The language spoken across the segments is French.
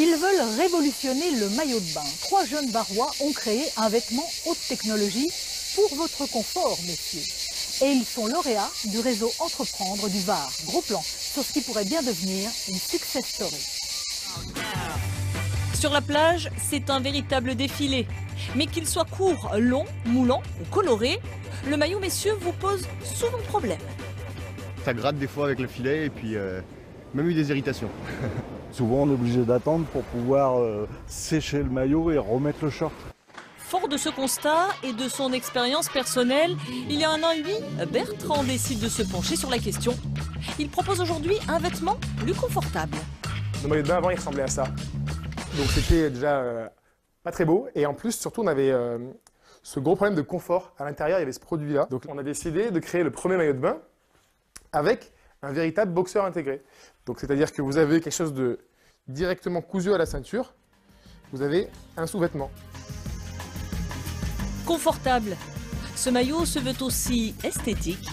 Ils veulent révolutionner le maillot de bain. Trois jeunes barois ont créé un vêtement haute technologie pour votre confort, messieurs. Et ils sont lauréats du réseau Entreprendre du Var. Gros plan sur ce qui pourrait bien devenir une success story. Sur la plage, c'est un véritable défilé. Mais qu'il soit court, long, moulant ou coloré, le maillot, messieurs, vous pose souvent problème. Ça gratte des fois avec le filet et puis euh, même eu des irritations. Souvent, on est obligé d'attendre pour pouvoir euh, sécher le maillot et remettre le short. Fort de ce constat et de son expérience personnelle, il y a un an et demi, Bertrand décide de se pencher sur la question. Il propose aujourd'hui un vêtement plus confortable. Nos maillots de bain avant, ils ressemblaient à ça. Donc c'était déjà euh, pas très beau. Et en plus, surtout, on avait euh, ce gros problème de confort. À l'intérieur, il y avait ce produit-là. Donc on a décidé de créer le premier maillot de bain avec un véritable boxeur intégré. Donc c'est-à-dire que vous avez quelque chose de directement cousu à la ceinture. Vous avez un sous-vêtement. Confortable. Ce maillot se veut aussi esthétique,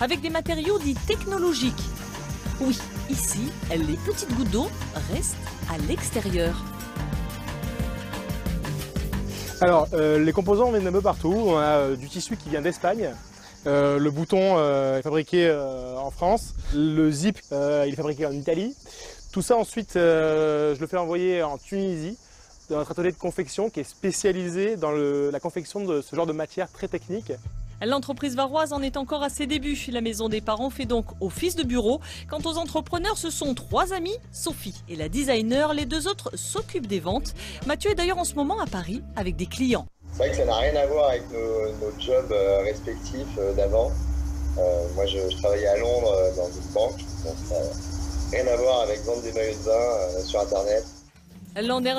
avec des matériaux dits technologiques. Oui, ici, les petites gouttes d'eau restent à l'extérieur. Alors, euh, les composants viennent d'un peu partout. On a euh, du tissu qui vient d'Espagne. Euh, le bouton euh, est fabriqué euh, en France. Le zip, il est fabriqué en Italie. Tout ça, ensuite, je le fais envoyer en Tunisie, dans notre atelier de confection qui est spécialisé dans la confection de ce genre de matière très technique. L'entreprise varoise en est encore à ses débuts. La maison des parents fait donc office de bureau. Quant aux entrepreneurs, ce sont trois amis, Sophie et la designer. Les deux autres s'occupent des ventes. Mathieu est d'ailleurs en ce moment à Paris avec des clients. C'est vrai que ça n'a rien à voir avec nos, nos jobs euh, respectifs euh, d'avant. Euh, moi, je, je travaillais à Londres euh, dans une banque, donc ça rien à voir avec vendre des maillots de bain sur Internet. L'an dernier,